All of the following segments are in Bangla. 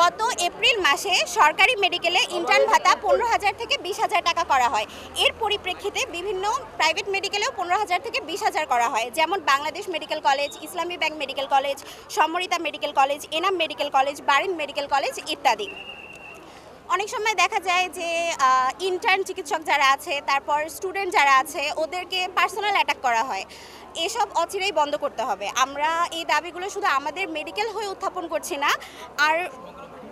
গত এপ্রিল মাসে সরকারি মেডিকেলে ইন্টার্ন ভাতা পনেরো হাজার থেকে বিশ হাজার টাকা করা হয়। এর পরিপ্রেক্ষিতে বিভিন্ন প্রাইভেট মেডিকেলেও পনেরো হাজার থেকে বিশ হাজার করা হয়। যেমন Bangladesh medical college Islami bank medical college Samorita medical college Enam medical college Barind medical college ইত্যাদি। অনেক সময় দেখা যায় যে ইন্টার্ন চিকিৎসক যারা আছে, তারপর স্টুডেন্ট যারা আছে, ওদেরকে পার্সোনাল অ্যাটাক করা হয়। এসব অচিরেই বন্ধ করতে হবে। আমরা এই দাবিগুলো শুধু আমাদের মেডিকেল হয়ে উত্থাপন করছি না, আর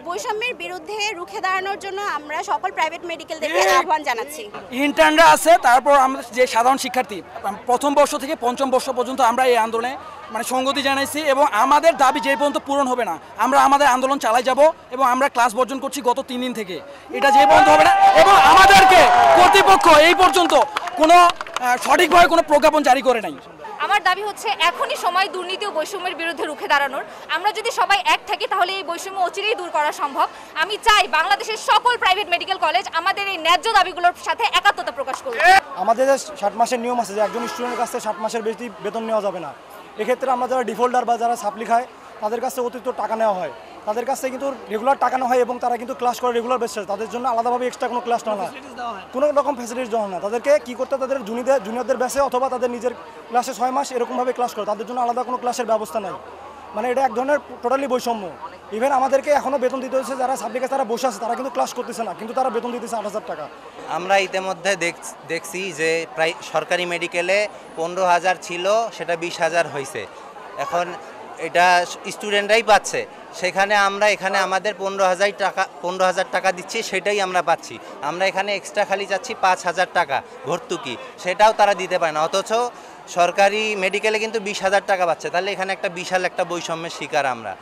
বৈষম্যের বিরুদ্ধে রুখে দাঁড়ানোর জন্য আমরা সকল প্রাইভেট মেডিকেলদেরকে আহ্বান জানাচ্ছি। ইন্টার্নরা আছে তারপর আমাদের যে সাধারণ শিক্ষার্থী প্রথম বর্ষ থেকে পঞ্চম বর্ষ পর্যন্ত আমরা এই আন্দোলনে মানে সঙ্গতি জানাইছি এবং আমাদের দাবি যে পর্যন্ত পূরণ হবে না আমরা আমাদের আন্দোলন চালাই যাব এবং আমরা ক্লাস বর্জন করছি গত তিন দিন থেকে। এটা যে পর্যন্ত হবে না এবং আমাদেরকে কর্তৃপক্ষ এই পর্যন্ত কোনো সঠিকভাবে কোনো প্রজ্ঞাপন জারি করে নাই। আমার দাবি হচ্ছে এখনই সময় দুর্নীতি ও বৈষম্যের বিরুদ্ধে রুখে দাঁড়ানোর। আমরা যদি সবাই এক থাকি, তাহলে এই বৈষম্য অচিরেই দূর করা সম্ভব। আমি চাই বাংলাদেশের সকল প্রাইভেট মেডিকেল কলেজ আমাদের এই ন্যায্য দাবিগুলোর সাথে একাত্মতা প্রকাশ করবে আমাদের ষাট মাসের নিয়ম আছে যে একজন স্টুডেন্টের কাছ ষাট মাসের বেশি বেতন নেওয়া যাবে না। এক্ষেত্রে আমরা যারা ডিফল্টার বা যারা সাপ্লি খায় তাদের কাছে অতিরিক্ত টাকা নেওয়া হয়। তাদের কাছ থেকে কিন্তু রেগুলার টাকা নেওয়া হয় এবং তারা কিন্তু ক্লাস করে রেগুলার বেসিস তাদের জন্য আলাদাভাবে এক্সট্রা কোনো ক্লাস নেওয়া হয় কোনো রকম ফ্যাসিলিটিস দেওয়া হয় না। তাদেরকে কি করতে হয়, তাদের জুনিয়রদের জুনিয়রদের ব্যাসে অথবা তাদের নিজের ক্লাসে ছয় মাস এরকমভাবে ক্লাস করে। তাদের জন্য আলাদা কোনো ক্লাসের ব্যবস্থা নাই। মানে এটা এক ধরনের টোটালি বৈষম্য। ইভেন আমাদেরকে এখনও বেতন দিতে হচ্ছে যারা সাবজেক্টে তারা বসে আছে তারা কিন্তু ক্লাস করতেছে না। কিন্তু তারা বেতন দিতেছে আট হাজার টাকা। আমরা ইতিমধ্যে দেখ- দেখছি যে প্রায় সরকারি মেডিকেলে পনেরো হাজার ছিল সেটা বিশ হাজার হয়েছে এখন এটা স্টুডেন্টরাই পাচ্ছে। সেখানে আমরা এখানে আমাদের পনেরো হাজার টাকা, পনেরো হাজার টাকা দিচ্ছি, সেটাই আমরা পাচ্ছি। আমরা এখানে এক্সট্রা খালি যাচ্ছি পাঁচ হাজার টাকা ভর্তুকি। সেটাও তারা দিতে পারে না। অথচ সরকারি মেডিকেলে কিন্তু বিশ হাজার টাকা পাচ্ছে। তাহলে এখানে একটা বিশাল একটা বৈষম্যের শিকার আমরা।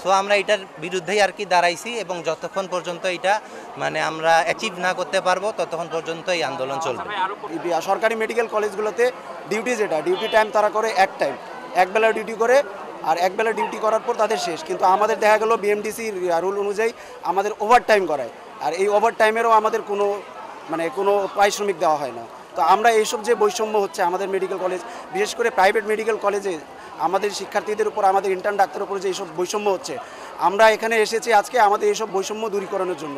সো আমরা এটার বিরুদ্ধেই আর কি দাঁড়াইছি এবং যতক্ষণ পর্যন্ত এটা মানে আমরা অ্যাচিভ না করতে পারব, ততক্ষণ পর্যন্ত এই আন্দোলন চলবে। সরকারি মেডিকেল কলেজগুলোতে ডিউটি যেটা ডিউটি টাইম তারা করে এক টাইম একবেলা ডিউটি করে আর একবেলা ডিউটি করার পর তাদের শেষ। কিন্তু আমাদের দেখা গেল বিএমডিসি রুল অনুযায়ী আমাদের ওভার টাইম করায়। আর এই ওভার টাইমেরও আমাদের কোনো মানে কোনো পারিশ্রমিক দেওয়া হয় না। তো আমরা এইসব যে বৈষম্য হচ্ছে আমাদের মেডিকেল কলেজ বিশেষ করে প্রাইভেট মেডিকেল কলেজে আমাদের শিক্ষার্থীদের উপর, আমাদের ইন্টার্ন ডাক্তারের উপর যে এইসব বৈষম্য হচ্ছে, আমরা এখানে এসেছি আজকে আমাদের এইসব বৈষম্য দূরীকরণের জন্য।